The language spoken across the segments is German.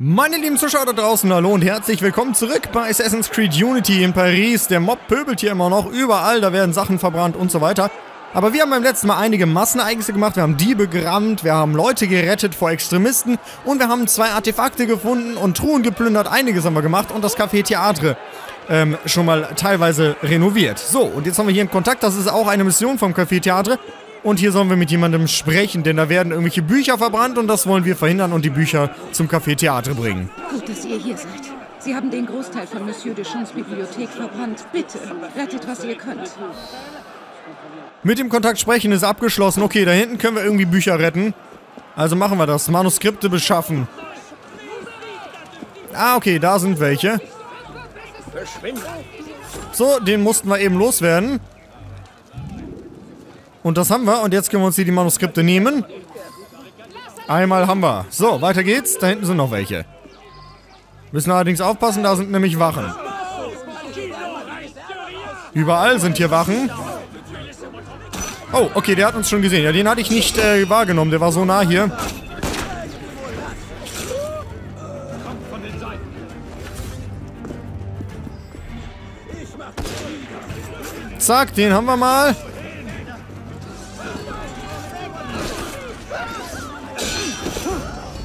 Meine lieben Zuschauer da draußen, hallo und herzlich willkommen zurück bei Assassin's Creed Unity in Paris. Der Mob pöbelt hier immer noch, überall, da werden Sachen verbrannt und so weiter. Aber wir haben beim letzten Mal einige Masseneignisse gemacht, wir haben Diebe gerammt, wir haben Leute gerettet vor Extremisten und wir haben zwei Artefakte gefunden und Truhen geplündert, einiges haben wir gemacht und das Café Theatre ähm, schon mal teilweise renoviert. So, und jetzt haben wir hier einen Kontakt, das ist auch eine Mission vom Café Theatre. Und hier sollen wir mit jemandem sprechen, denn da werden irgendwelche Bücher verbrannt und das wollen wir verhindern und die Bücher zum Café Theatre bringen. Gut, dass ihr hier seid. Sie haben den Großteil von Monsieur Deschamps Bibliothek verbrannt. Bitte, rettet, was ihr könnt. Mit dem Kontakt sprechen ist abgeschlossen. Okay, da hinten können wir irgendwie Bücher retten. Also machen wir das. Manuskripte beschaffen. Ah, okay, da sind welche. So, den mussten wir eben loswerden. Und das haben wir. Und jetzt können wir uns hier die Manuskripte nehmen. Einmal haben wir. So, weiter geht's. Da hinten sind noch welche. Müssen allerdings aufpassen, da sind nämlich Wachen. Überall sind hier Wachen. Oh, okay, der hat uns schon gesehen. Ja, den hatte ich nicht äh, wahrgenommen. Der war so nah hier. Zack, den haben wir mal.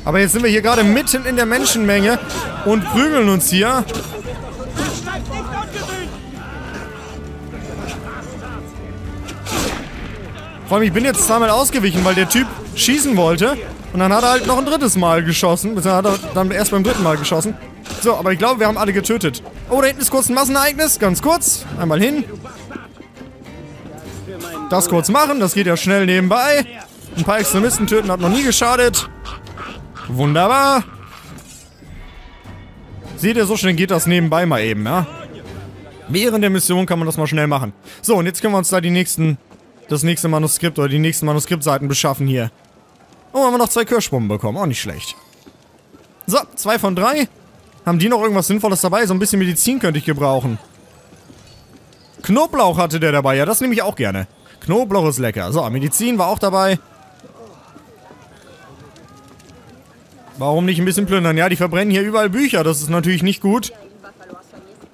Aber jetzt sind wir hier gerade mitten in der Menschenmenge und prügeln uns hier. Vor allem, ich bin jetzt zweimal ausgewichen, weil der Typ schießen wollte. Und dann hat er halt noch ein drittes Mal geschossen. Beziehungsweise hat er dann erst beim dritten Mal geschossen. So, aber ich glaube, wir haben alle getötet. Oh, da hinten ist kurz ein Massenereignis. Ganz kurz. Einmal hin. Das kurz machen. Das geht ja schnell nebenbei. Ein paar Extremisten töten hat noch nie geschadet. Wunderbar. Seht ihr, so schnell geht das nebenbei mal eben, ja? Während der Mission kann man das mal schnell machen. So, und jetzt können wir uns da die nächsten, das nächste Manuskript oder die nächsten Manuskriptseiten beschaffen hier. Oh, haben wir noch zwei Kirschbomben bekommen. Auch nicht schlecht. So, zwei von drei. Haben die noch irgendwas Sinnvolles dabei? So ein bisschen Medizin könnte ich gebrauchen. Knoblauch hatte der dabei. Ja, das nehme ich auch gerne. Knoblauch ist lecker. So, Medizin war auch dabei. Warum nicht ein bisschen plündern? Ja, die verbrennen hier überall Bücher. Das ist natürlich nicht gut.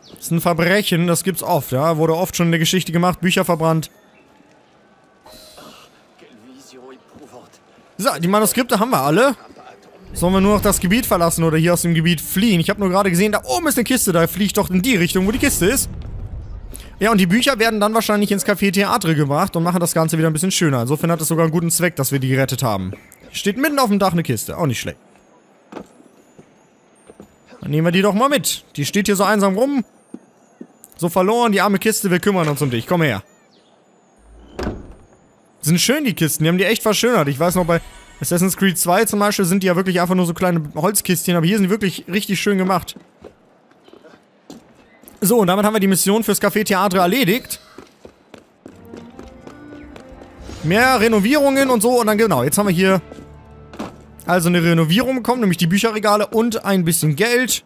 Das ist ein Verbrechen, das gibt's oft, ja. Wurde oft schon in der Geschichte gemacht, Bücher verbrannt. So, die Manuskripte haben wir alle. Sollen wir nur noch das Gebiet verlassen oder hier aus dem Gebiet fliehen? Ich habe nur gerade gesehen, da oben ist eine Kiste. Da fliege ich doch in die Richtung, wo die Kiste ist. Ja, und die Bücher werden dann wahrscheinlich ins Café Theatre gebracht und machen das Ganze wieder ein bisschen schöner. Insofern hat es sogar einen guten Zweck, dass wir die gerettet haben. Steht mitten auf dem Dach eine Kiste. Auch nicht schlecht. Nehmen wir die doch mal mit. Die steht hier so einsam rum. So verloren, die arme Kiste, wir kümmern uns um dich. Komm her. Sind schön, die Kisten. Die haben die echt verschönert. Ich weiß noch, bei Assassin's Creed 2 zum Beispiel sind die ja wirklich einfach nur so kleine Holzkistchen. Aber hier sind die wirklich richtig schön gemacht. So, und damit haben wir die Mission fürs Café Theatre erledigt. Mehr Renovierungen und so. Und dann genau, jetzt haben wir hier also eine Renovierung bekommen, nämlich die Bücherregale und ein bisschen Geld.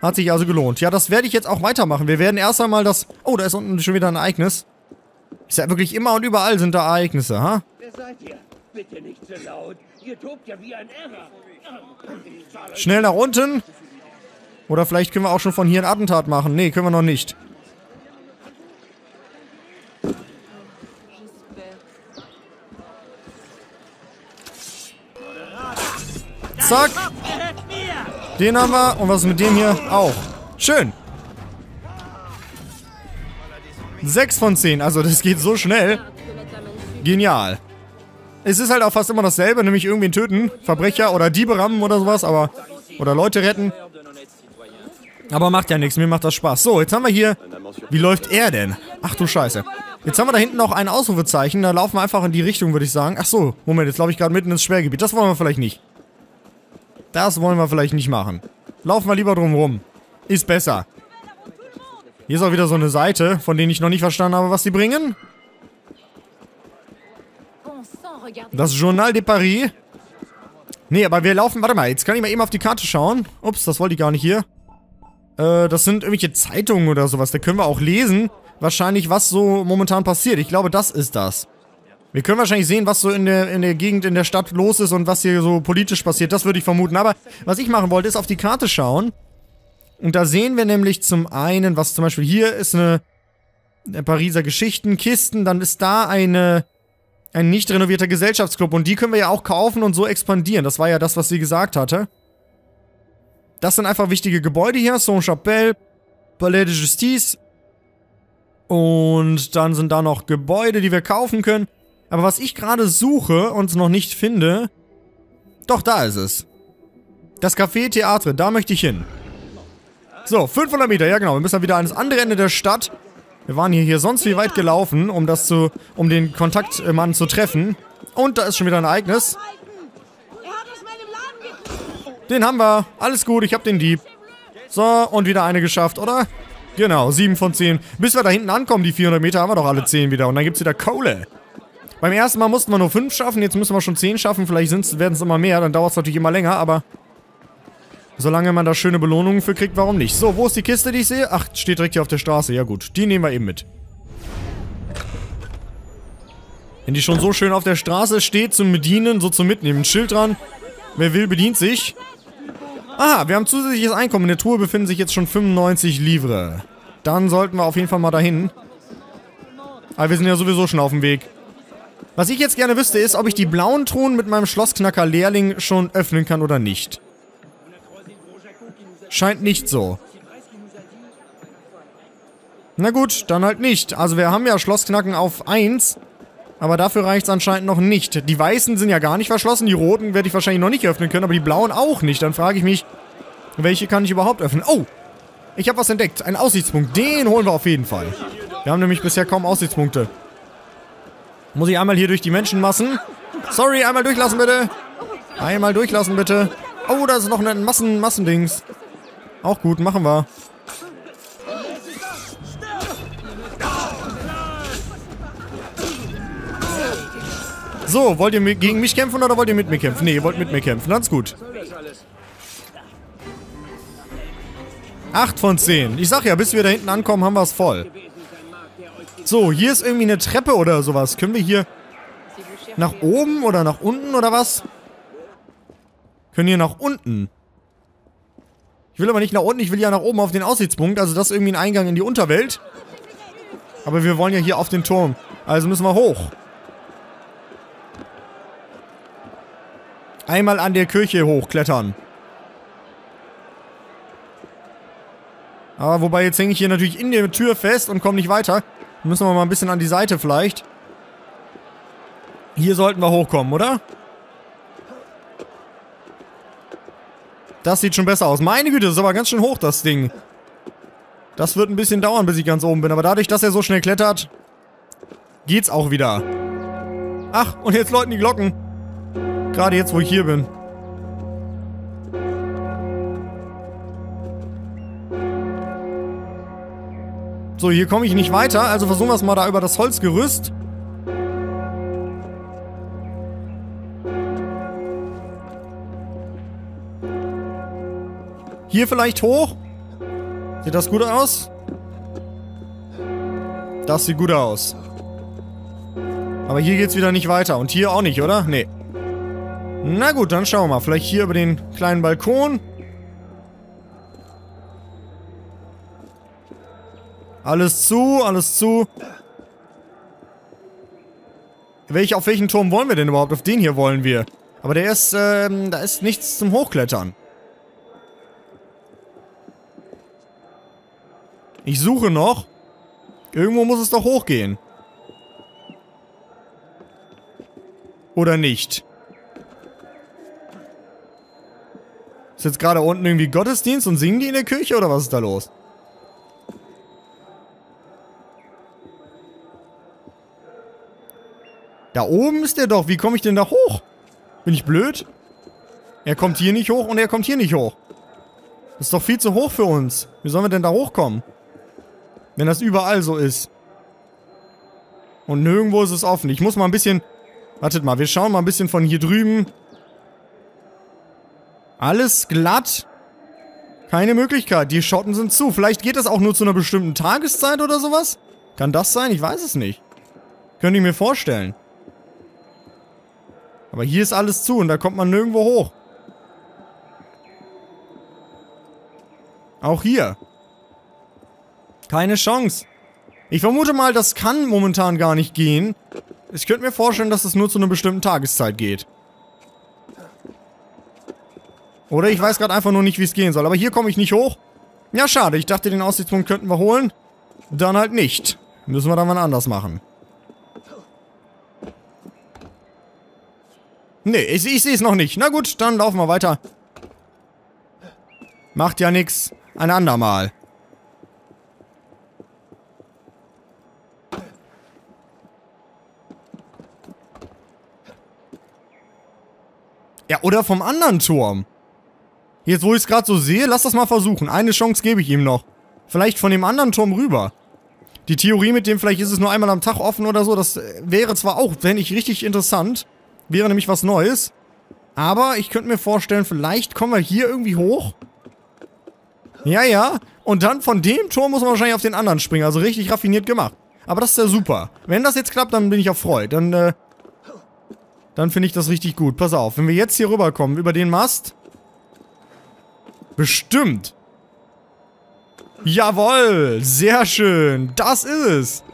Hat sich also gelohnt. Ja, das werde ich jetzt auch weitermachen. Wir werden erst einmal das... Oh, da ist unten schon wieder ein Ereignis. Ist ja wirklich immer und überall sind da Ereignisse, ha? Wer seid ihr? Bitte nicht so laut. Ihr tobt ja wie ein Irrer. Schnell nach unten. Oder vielleicht können wir auch schon von hier ein Attentat machen. Nee, können wir noch nicht. Zack. Den haben wir. Und was ist mit dem hier? Auch. Schön. 6 von 10. Also das geht so schnell. Genial. Es ist halt auch fast immer dasselbe, nämlich irgendwen töten. Verbrecher oder Diebe rammen oder sowas, aber... Oder Leute retten. Aber macht ja nichts, mir macht das Spaß. So, jetzt haben wir hier... Wie läuft er denn? Ach du Scheiße. Jetzt haben wir da hinten noch ein Ausrufezeichen. Da laufen wir einfach in die Richtung, würde ich sagen. Ach so, Moment, jetzt laufe ich gerade mitten ins Schwergebiet. Das wollen wir vielleicht nicht. Das wollen wir vielleicht nicht machen. Laufen wir lieber drum rum. Ist besser. Hier ist auch wieder so eine Seite, von denen ich noch nicht verstanden habe, was die bringen. Das Journal de Paris. Nee, aber wir laufen... Warte mal, jetzt kann ich mal eben auf die Karte schauen. Ups, das wollte ich gar nicht hier. Äh, das sind irgendwelche Zeitungen oder sowas. Da können wir auch lesen, wahrscheinlich, was so momentan passiert. Ich glaube, das ist das. Wir können wahrscheinlich sehen, was so in der, in der Gegend, in der Stadt los ist und was hier so politisch passiert. Das würde ich vermuten. Aber was ich machen wollte, ist auf die Karte schauen. Und da sehen wir nämlich zum einen, was zum Beispiel hier ist eine, eine Pariser Geschichtenkisten. Dann ist da eine, ein nicht renovierter Gesellschaftsclub. Und die können wir ja auch kaufen und so expandieren. Das war ja das, was sie gesagt hatte. Das sind einfach wichtige Gebäude hier. Saint-Chapelle, Palais de Justice. Und dann sind da noch Gebäude, die wir kaufen können. Aber was ich gerade suche und noch nicht finde... Doch, da ist es. Das Café Theatre, da möchte ich hin. So, 500 Meter, ja genau. Wir müssen dann wieder ans andere Ende der Stadt. Wir waren hier, hier sonst wie weit gelaufen, um das zu, um den Kontaktmann zu treffen. Und da ist schon wieder ein Ereignis. Den haben wir. Alles gut, ich hab den Dieb. So, und wieder eine geschafft, oder? Genau, 7 von 10. Bis wir da hinten ankommen, die 400 Meter, haben wir doch alle 10 wieder. Und dann gibt's wieder Kohle. Beim ersten Mal mussten wir nur 5 schaffen, jetzt müssen wir schon 10 schaffen. Vielleicht werden es immer mehr, dann dauert es natürlich immer länger, aber... Solange man da schöne Belohnungen für kriegt, warum nicht? So, wo ist die Kiste, die ich sehe? Ach, steht direkt hier auf der Straße. Ja gut, die nehmen wir eben mit. Wenn die schon so schön auf der Straße steht zum Bedienen, so zum Mitnehmen. Ein Schild dran. Wer will, bedient sich. Aha, wir haben zusätzliches Einkommen. In der Truhe befinden sich jetzt schon 95 Livre. Dann sollten wir auf jeden Fall mal dahin. Aber wir sind ja sowieso schon auf dem Weg. Was ich jetzt gerne wüsste, ist, ob ich die blauen Truhen mit meinem Schlossknacker-Lehrling schon öffnen kann oder nicht. Scheint nicht so. Na gut, dann halt nicht. Also wir haben ja Schlossknacken auf 1. Aber dafür reicht es anscheinend noch nicht. Die weißen sind ja gar nicht verschlossen. Die roten werde ich wahrscheinlich noch nicht öffnen können, aber die blauen auch nicht. Dann frage ich mich, welche kann ich überhaupt öffnen? Oh! Ich habe was entdeckt. Ein Aussichtspunkt. Den holen wir auf jeden Fall. Wir haben nämlich bisher kaum Aussichtspunkte. Muss ich einmal hier durch die Menschenmassen? Sorry, einmal durchlassen bitte. Einmal durchlassen bitte. Oh, da ist noch ein Massen Massendings. Auch gut, machen wir. So, wollt ihr gegen mich kämpfen oder wollt ihr mit mir kämpfen? Ne, ihr wollt mit mir kämpfen. Ganz gut. 8 von 10. Ich sag ja, bis wir da hinten ankommen, haben wir es voll. So, hier ist irgendwie eine Treppe oder sowas. Können wir hier nach oben oder nach unten oder was? Können hier nach unten. Ich will aber nicht nach unten, ich will ja nach oben auf den Aussichtspunkt. Also das ist irgendwie ein Eingang in die Unterwelt. Aber wir wollen ja hier auf den Turm. Also müssen wir hoch. Einmal an der Kirche hochklettern. Aber wobei, jetzt hänge ich hier natürlich in der Tür fest und komme nicht weiter. Müssen wir mal ein bisschen an die Seite vielleicht. Hier sollten wir hochkommen, oder? Das sieht schon besser aus. Meine Güte, das ist aber ganz schön hoch, das Ding. Das wird ein bisschen dauern, bis ich ganz oben bin. Aber dadurch, dass er so schnell klettert, geht's auch wieder. Ach, und jetzt läuten die Glocken. Gerade jetzt, wo ich hier bin. So, hier komme ich nicht weiter, also versuchen wir es mal da über das Holzgerüst. Hier vielleicht hoch? Sieht das gut aus? Das sieht gut aus. Aber hier geht's wieder nicht weiter. Und hier auch nicht, oder? Nee. Na gut, dann schauen wir mal. Vielleicht hier über den kleinen Balkon. Alles zu, alles zu. Welch, auf welchen Turm wollen wir denn überhaupt? Auf den hier wollen wir. Aber der ist, ähm, da ist nichts zum Hochklettern. Ich suche noch. Irgendwo muss es doch hochgehen. Oder nicht? Ist jetzt gerade unten irgendwie Gottesdienst und singen die in der Kirche oder was ist da los? Da oben ist der doch. Wie komme ich denn da hoch? Bin ich blöd? Er kommt hier nicht hoch und er kommt hier nicht hoch. Das ist doch viel zu hoch für uns. Wie sollen wir denn da hochkommen? Wenn das überall so ist. Und nirgendwo ist es offen. Ich muss mal ein bisschen... Wartet mal, wir schauen mal ein bisschen von hier drüben. Alles glatt. Keine Möglichkeit. Die Schotten sind zu. Vielleicht geht das auch nur zu einer bestimmten Tageszeit oder sowas? Kann das sein? Ich weiß es nicht. Könnte ich mir vorstellen. Aber hier ist alles zu und da kommt man nirgendwo hoch. Auch hier. Keine Chance. Ich vermute mal, das kann momentan gar nicht gehen. Ich könnte mir vorstellen, dass es nur zu einer bestimmten Tageszeit geht. Oder ich weiß gerade einfach nur nicht, wie es gehen soll. Aber hier komme ich nicht hoch. Ja, schade. Ich dachte, den Aussichtspunkt könnten wir holen. Dann halt nicht. Müssen wir dann mal anders machen. Nee, ich, ich sehe es noch nicht. Na gut, dann laufen wir weiter. Macht ja nichts. Ein andermal. Ja, oder vom anderen Turm. Jetzt, wo ich es gerade so sehe, lass das mal versuchen. Eine Chance gebe ich ihm noch. Vielleicht von dem anderen Turm rüber. Die Theorie mit dem, vielleicht ist es nur einmal am Tag offen oder so, das äh, wäre zwar auch, wenn ich richtig interessant. Wäre nämlich was Neues. Aber ich könnte mir vorstellen, vielleicht kommen wir hier irgendwie hoch. Ja, ja. Und dann von dem Turm muss man wahrscheinlich auf den anderen springen. Also richtig raffiniert gemacht. Aber das ist ja super. Wenn das jetzt klappt, dann bin ich erfreut. Dann, äh, dann finde ich das richtig gut. Pass auf, wenn wir jetzt hier rüberkommen, über den Mast, Bestimmt. Jawoll, sehr schön. Das ist es.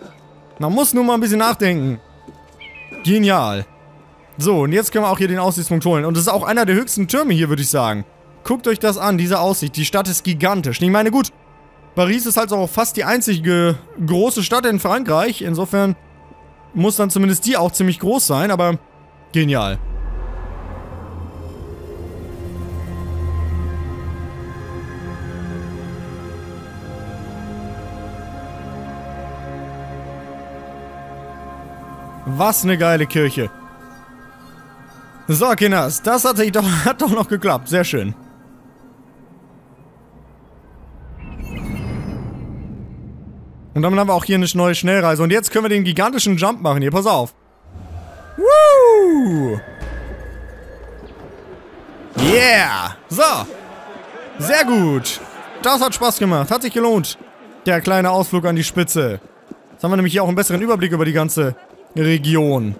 Man muss nur mal ein bisschen nachdenken. Genial. So, und jetzt können wir auch hier den Aussichtspunkt holen. Und das ist auch einer der höchsten Türme hier, würde ich sagen. Guckt euch das an, diese Aussicht. Die Stadt ist gigantisch. Ich meine, gut, Paris ist halt auch fast die einzige große Stadt in Frankreich. Insofern muss dann zumindest die auch ziemlich groß sein, aber genial. Was eine geile Kirche. So, Kinders, das hat, doch, hat doch noch geklappt. Sehr schön. Und dann haben wir auch hier eine neue Schnellreise. Und jetzt können wir den gigantischen Jump machen hier. Pass auf. Woo! Yeah! So. Sehr gut. Das hat Spaß gemacht. Hat sich gelohnt. Der kleine Ausflug an die Spitze. Jetzt haben wir nämlich hier auch einen besseren Überblick über die ganze Region.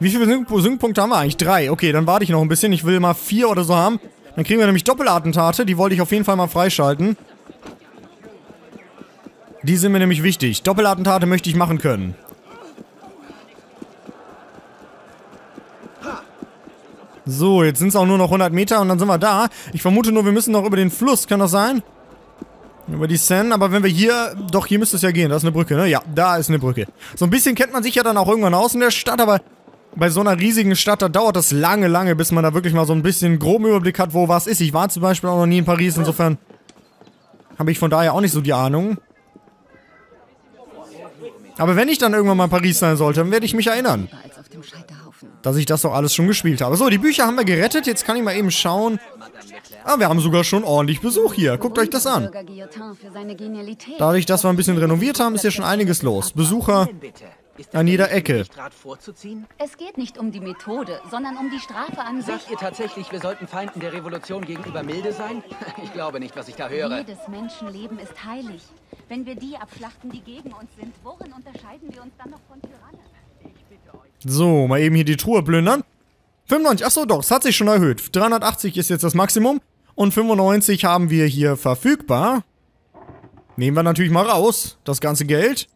Wie viele Sync-Punkte haben wir eigentlich? Drei. Okay, dann warte ich noch ein bisschen. Ich will mal vier oder so haben. Dann kriegen wir nämlich Doppelattentate. Die wollte ich auf jeden Fall mal freischalten. Die sind mir nämlich wichtig. Doppelattentate möchte ich machen können. So, jetzt sind es auch nur noch 100 Meter und dann sind wir da. Ich vermute nur, wir müssen noch über den Fluss. Kann das sein? Über die Seine, aber wenn wir hier... Doch, hier müsste es ja gehen. Da ist eine Brücke, ne? Ja, da ist eine Brücke. So ein bisschen kennt man sich ja dann auch irgendwann aus in der Stadt, aber bei so einer riesigen Stadt, da dauert das lange, lange, bis man da wirklich mal so ein bisschen groben Überblick hat, wo was ist. Ich war zum Beispiel auch noch nie in Paris, insofern habe ich von daher auch nicht so die Ahnung. Aber wenn ich dann irgendwann mal in Paris sein sollte, dann werde ich mich erinnern. Dass ich das doch alles schon gespielt habe. So, die Bücher haben wir gerettet. Jetzt kann ich mal eben schauen, Ah, wir haben sogar schon ordentlich Besuch hier. Guckt euch das an. Dadurch, dass wir ein bisschen renoviert haben, ist hier schon einiges los. Besucher an jeder Ecke. Es geht nicht um die Methode, sondern um die Strafe an sich. Sagt ihr tatsächlich, wir sollten Feinden der Revolution gegenüber milde sein? Ich glaube nicht, was ich da höre. Jedes Menschenleben ist heilig. Wenn wir die abschlachten, die gegen uns sind, worin unterscheiden wir uns dann noch von Tyrannen? So, mal eben hier die Truhe plündern. 95, achso doch, es hat sich schon erhöht. 380 ist jetzt das Maximum. Und 95 haben wir hier verfügbar. Nehmen wir natürlich mal raus, das ganze Geld.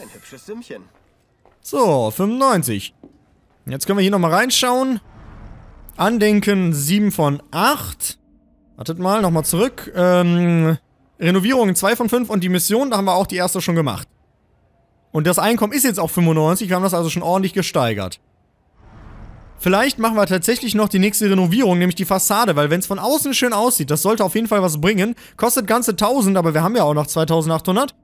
Ein hübsches Sümmchen. So, 95. Jetzt können wir hier nochmal reinschauen. Andenken 7 von 8. Wartet mal, nochmal zurück. Ähm, Renovierungen 2 von 5 und die Mission, da haben wir auch die erste schon gemacht. Und das Einkommen ist jetzt auch 95, wir haben das also schon ordentlich gesteigert. Vielleicht machen wir tatsächlich noch die nächste Renovierung, nämlich die Fassade, weil wenn es von außen schön aussieht, das sollte auf jeden Fall was bringen. Kostet ganze 1000, aber wir haben ja auch noch 2800.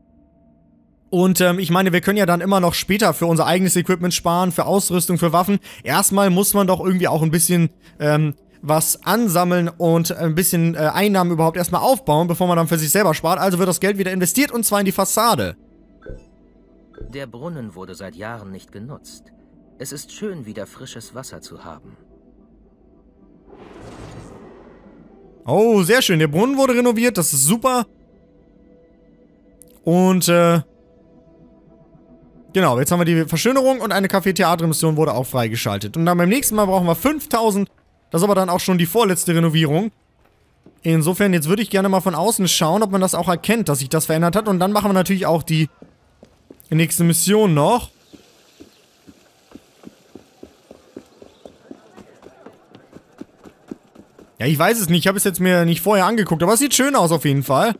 Und ähm, ich meine, wir können ja dann immer noch später für unser eigenes Equipment sparen, für Ausrüstung, für Waffen. Erstmal muss man doch irgendwie auch ein bisschen ähm, was ansammeln und ein bisschen äh, Einnahmen überhaupt erstmal aufbauen, bevor man dann für sich selber spart. Also wird das Geld wieder investiert und zwar in die Fassade. Der Brunnen wurde seit Jahren nicht genutzt. Es ist schön, wieder frisches Wasser zu haben. Oh, sehr schön. Der Brunnen wurde renoviert. Das ist super. Und, äh, Genau, jetzt haben wir die Verschönerung und eine Café-Theater-Mission wurde auch freigeschaltet. Und dann beim nächsten Mal brauchen wir 5000. Das ist aber dann auch schon die vorletzte Renovierung. Insofern, jetzt würde ich gerne mal von außen schauen, ob man das auch erkennt, dass sich das verändert hat. Und dann machen wir natürlich auch die nächste Mission noch. Ja, ich weiß es nicht. Ich habe es jetzt mir nicht vorher angeguckt. Aber es sieht schön aus auf jeden Fall.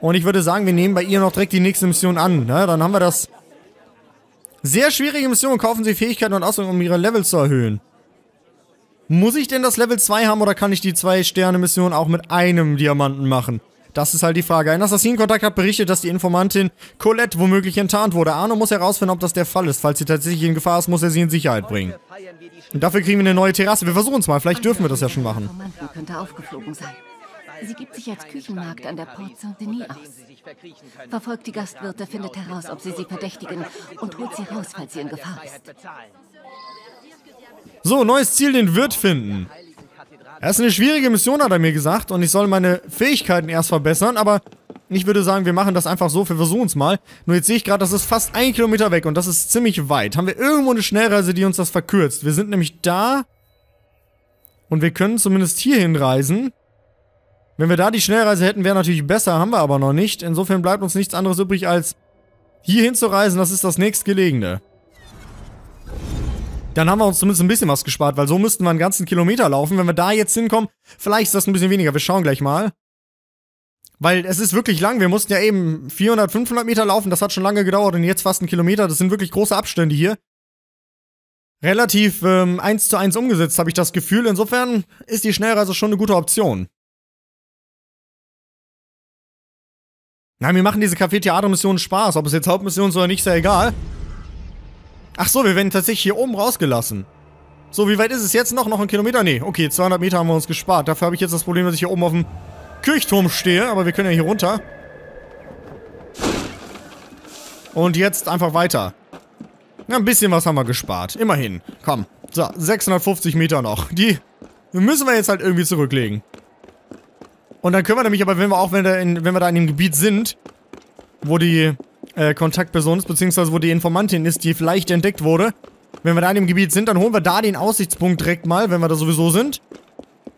Und ich würde sagen, wir nehmen bei ihr noch direkt die nächste Mission an. Ne? Dann haben wir das... Sehr schwierige Mission. Kaufen Sie Fähigkeiten und Ausdrückungen, um Ihre Level zu erhöhen. Muss ich denn das Level 2 haben oder kann ich die 2-Sterne-Mission auch mit einem Diamanten machen? Das ist halt die Frage. Ein Assassinenkontakt hat berichtet, dass die Informantin Colette womöglich enttarnt wurde. Arno muss herausfinden, ob das der Fall ist. Falls sie tatsächlich in Gefahr ist, muss er sie in Sicherheit bringen. Und dafür kriegen wir eine neue Terrasse. Wir versuchen es mal. Vielleicht dürfen wir das ja schon machen. Informanten könnte aufgeflogen sein. Sie gibt sich als Küchenmagd an der Porte Saint-Denis aus. Verfolgt die Gastwirte, findet heraus, ob sie sie verdächtigen und holt sie raus, falls sie in Gefahr ist. So, neues Ziel, den Wirt finden. Das ist eine schwierige Mission, hat er mir gesagt. Und ich soll meine Fähigkeiten erst verbessern. Aber ich würde sagen, wir machen das einfach so. Wir versuchen es mal. Nur jetzt sehe ich gerade, das ist fast ein Kilometer weg. Und das ist ziemlich weit. Haben wir irgendwo eine Schnellreise, die uns das verkürzt? Wir sind nämlich da. Und wir können zumindest hierhin reisen. Wenn wir da die Schnellreise hätten, wäre natürlich besser. Haben wir aber noch nicht. Insofern bleibt uns nichts anderes übrig, als hierhin zu reisen. Das ist das nächstgelegene. Dann haben wir uns zumindest ein bisschen was gespart, weil so müssten wir einen ganzen Kilometer laufen. Wenn wir da jetzt hinkommen, vielleicht ist das ein bisschen weniger. Wir schauen gleich mal. Weil es ist wirklich lang. Wir mussten ja eben 400, 500 Meter laufen. Das hat schon lange gedauert und jetzt fast einen Kilometer. Das sind wirklich große Abstände hier. Relativ ähm, 1 zu 1 umgesetzt, habe ich das Gefühl. Insofern ist die Schnellreise schon eine gute Option. Nein, wir machen diese Café-Theater-Missionen Spaß. Ob es jetzt Hauptmission ist oder nicht, ist ja egal. Ach so, wir werden tatsächlich hier oben rausgelassen. So, wie weit ist es jetzt noch? Noch ein Kilometer? Nee, okay, 200 Meter haben wir uns gespart. Dafür habe ich jetzt das Problem, dass ich hier oben auf dem Kirchturm stehe. Aber wir können ja hier runter. Und jetzt einfach weiter. Ja, ein bisschen was haben wir gespart. Immerhin. Komm. So, 650 Meter noch. Die müssen wir jetzt halt irgendwie zurücklegen. Und dann können wir nämlich aber, wenn wir auch, wenn wir, in, wenn wir da in dem Gebiet sind, wo die äh, Kontaktperson ist, beziehungsweise wo die Informantin ist, die vielleicht entdeckt wurde. Wenn wir da in dem Gebiet sind, dann holen wir da den Aussichtspunkt direkt mal, wenn wir da sowieso sind.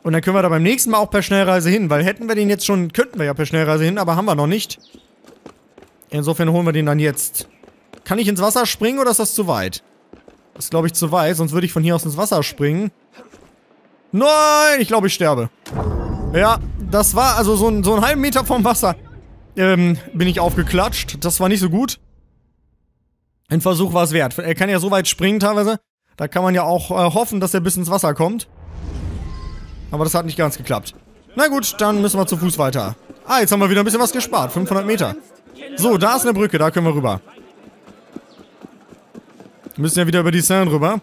Und dann können wir da beim nächsten Mal auch per Schnellreise hin, weil hätten wir den jetzt schon, könnten wir ja per Schnellreise hin, aber haben wir noch nicht. Insofern holen wir den dann jetzt. Kann ich ins Wasser springen oder ist das zu weit? Das ist, glaube ich, zu weit, sonst würde ich von hier aus ins Wasser springen. Nein, ich glaube, ich sterbe. Ja, das war also so, ein, so einen halben Meter vom Wasser ähm, bin ich aufgeklatscht. Das war nicht so gut. Ein Versuch war es wert. Er kann ja so weit springen teilweise. Da kann man ja auch äh, hoffen, dass er bis ins Wasser kommt. Aber das hat nicht ganz geklappt. Na gut, dann müssen wir zu Fuß weiter. Ah, jetzt haben wir wieder ein bisschen was gespart. 500 Meter. So, da ist eine Brücke. Da können wir rüber. Wir müssen ja wieder über die Seine rüber.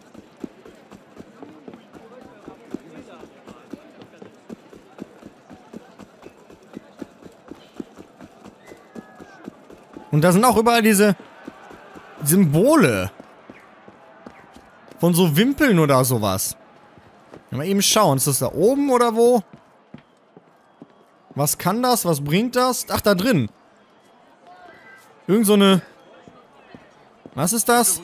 Und da sind auch überall diese Symbole. Von so Wimpeln oder sowas. Mal eben schauen. Ist das da oben oder wo? Was kann das? Was bringt das? Ach, da drin. Irgend so eine... Was ist das?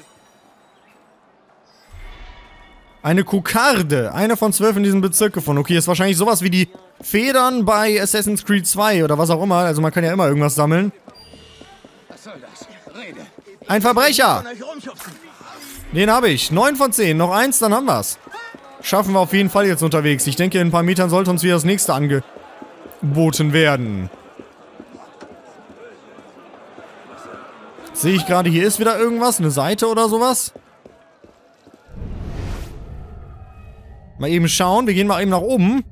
Eine Kokarde. Eine von zwölf in diesem Bezirk gefunden. Okay, ist wahrscheinlich sowas wie die Federn bei Assassin's Creed 2 oder was auch immer. Also man kann ja immer irgendwas sammeln. Ein Verbrecher! Den habe ich. 9 von 10. Noch eins, dann haben wir's. Schaffen wir auf jeden Fall jetzt unterwegs. Ich denke, in ein paar Metern sollte uns wieder das nächste angeboten werden. Sehe ich gerade, hier ist wieder irgendwas? Eine Seite oder sowas? Mal eben schauen. Wir gehen mal eben nach oben.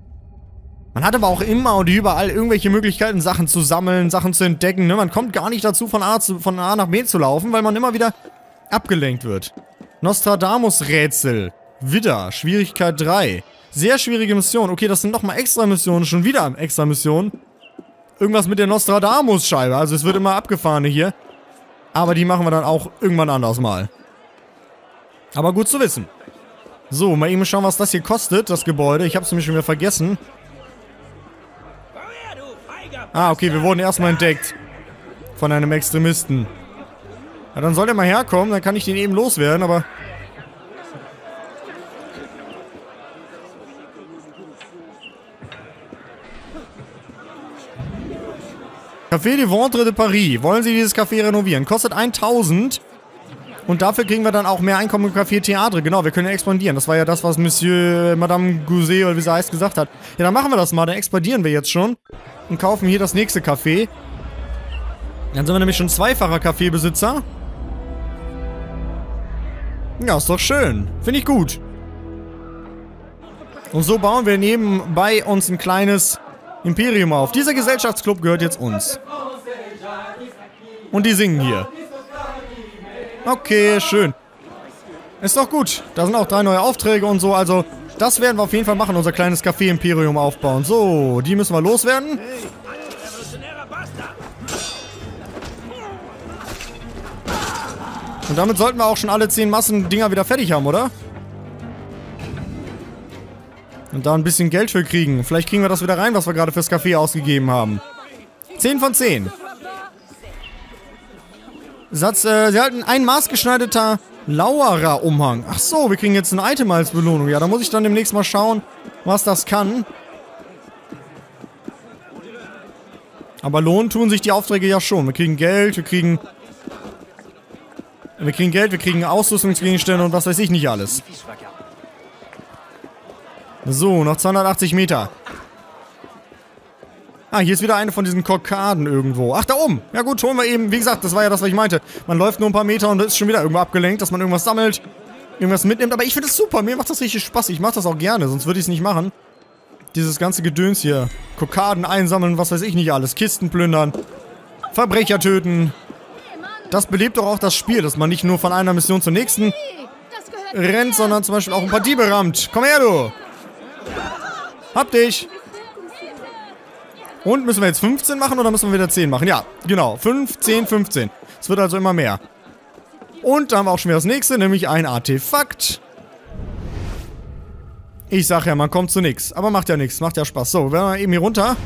Man hat aber auch immer und überall irgendwelche Möglichkeiten, Sachen zu sammeln, Sachen zu entdecken. Ne? Man kommt gar nicht dazu, von A, zu, von A nach B zu laufen, weil man immer wieder abgelenkt wird. Nostradamus-Rätsel. Widder. Schwierigkeit 3. Sehr schwierige Mission. Okay, das sind nochmal extra Missionen. Schon wieder extra Missionen. Irgendwas mit der Nostradamus-Scheibe. Also es wird immer abgefahren hier. Aber die machen wir dann auch irgendwann anders mal. Aber gut zu wissen. So, mal eben schauen, was das hier kostet, das Gebäude. Ich habe es nämlich schon wieder vergessen. Ah, okay, wir wurden erstmal entdeckt. Von einem Extremisten. Ja, dann soll der mal herkommen, dann kann ich den eben loswerden, aber... Café de Ventre de Paris. Wollen Sie dieses Café renovieren? Kostet 1000. Und dafür kriegen wir dann auch mehr Einkommen im Café Theatre. Genau, wir können ja expandieren. Das war ja das, was Monsieur Madame Gouzet oder wie sie heißt gesagt hat. Ja, dann machen wir das mal. Dann expandieren wir jetzt schon. Und kaufen hier das nächste Café. Dann sind wir nämlich schon zweifacher Kaffeebesitzer. Ja, ist doch schön. Finde ich gut. Und so bauen wir nebenbei uns ein kleines Imperium auf. Dieser Gesellschaftsclub gehört jetzt uns. Und die singen hier. Okay, schön. Ist doch gut. Da sind auch drei neue Aufträge und so. Also, das werden wir auf jeden Fall machen. Unser kleines Café-Imperium aufbauen. So, die müssen wir loswerden. Und damit sollten wir auch schon alle 10 Massendinger wieder fertig haben, oder? Und da ein bisschen Geld für kriegen. Vielleicht kriegen wir das wieder rein, was wir gerade fürs Café ausgegeben haben. 10 von 10. Satz, äh, sie halten ein maßgeschneiderter Lauerer Umhang. Ach so, wir kriegen jetzt ein Item als Belohnung. Ja, da muss ich dann demnächst mal schauen, was das kann. Aber lohnen tun sich die Aufträge ja schon. Wir kriegen Geld, wir kriegen wir kriegen Geld, wir kriegen Ausrüstungsgegenstände und was weiß ich nicht alles. So, noch 280 Meter. Ah, hier ist wieder eine von diesen Kokaden irgendwo. Ach, da oben. Ja gut, holen wir eben. Wie gesagt, das war ja das, was ich meinte. Man läuft nur ein paar Meter und ist schon wieder irgendwo abgelenkt, dass man irgendwas sammelt, irgendwas mitnimmt. Aber ich finde es super. Mir macht das richtig Spaß. Ich mache das auch gerne, sonst würde ich es nicht machen. Dieses ganze Gedöns hier. Kokaden einsammeln, was weiß ich nicht alles. Kisten plündern. Verbrecher töten. Das belebt doch auch das Spiel, dass man nicht nur von einer Mission zur nächsten rennt, sondern zum Beispiel auch ein paar Diebe rammt. Komm her, du! Hab dich! Und müssen wir jetzt 15 machen oder müssen wir wieder 10 machen? Ja, genau. 15, 15. Es wird also immer mehr. Und da haben wir auch schon wieder das nächste, nämlich ein Artefakt. Ich sag ja, man kommt zu nichts. Aber macht ja nichts, macht ja Spaß. So, wir eben hier runter.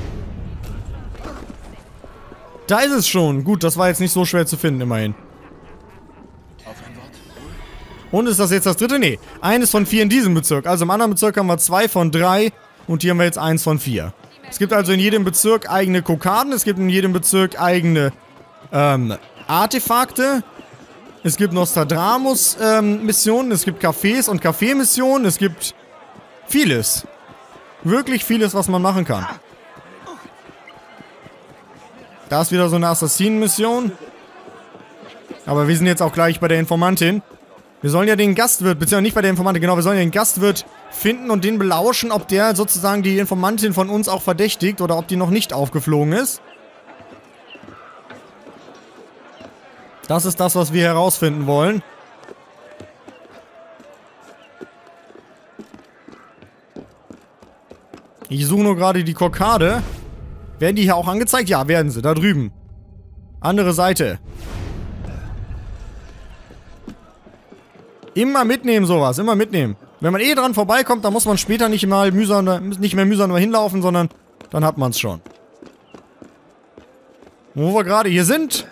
Da ist es schon. Gut, das war jetzt nicht so schwer zu finden, immerhin. Und ist das jetzt das dritte? Nee. Eines von vier in diesem Bezirk. Also im anderen Bezirk haben wir zwei von drei. Und hier haben wir jetzt eins von vier. Es gibt also in jedem Bezirk eigene Kokaden. Es gibt in jedem Bezirk eigene ähm, Artefakte. Es gibt Nostradamus-Missionen. Ähm, es gibt Cafés und Café-Missionen. Es gibt vieles. Wirklich vieles, was man machen kann. Da ist wieder so eine Assassinen-Mission. Aber wir sind jetzt auch gleich bei der Informantin. Wir sollen ja den Gastwirt, beziehungsweise nicht bei der Informantin, genau, wir sollen ja den Gastwirt finden und den belauschen, ob der sozusagen die Informantin von uns auch verdächtigt oder ob die noch nicht aufgeflogen ist. Das ist das, was wir herausfinden wollen. Ich suche nur gerade die Kokade. Werden die hier auch angezeigt? Ja, werden sie. Da drüben. Andere Seite. Immer mitnehmen sowas. Immer mitnehmen. Wenn man eh dran vorbeikommt, dann muss man später nicht, mal mühsam, nicht mehr mühsam hinlaufen, sondern dann hat man es schon. Wo wir gerade hier sind,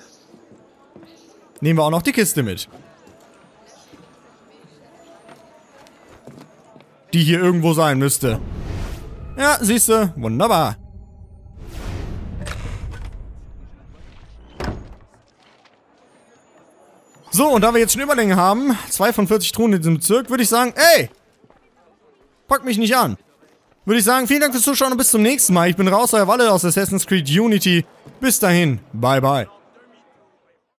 nehmen wir auch noch die Kiste mit. Die hier irgendwo sein müsste. Ja, siehst du, wunderbar. So, und da wir jetzt schon Überlänge haben, zwei von 40 Truhen in diesem Bezirk, würde ich sagen, ey, pack mich nicht an. Würde ich sagen, vielen Dank fürs Zuschauen und bis zum nächsten Mal. Ich bin raus, euer Walle aus Assassin's Creed Unity. Bis dahin, bye bye.